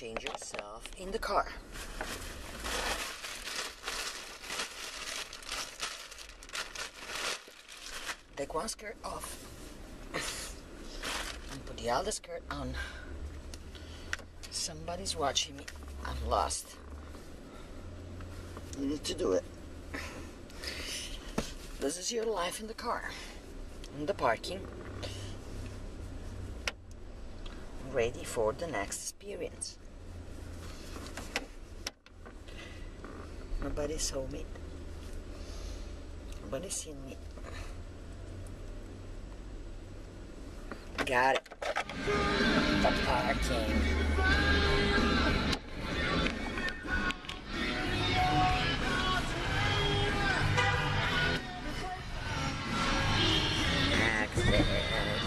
myself in the car. Take one skirt off and put the other skirt on. Somebody's watching me. I'm lost. You need to do it. This is your life in the car, in the parking, ready for the next experience. Nobody saw me. Nobody seen me. Got it. The parking. Accident.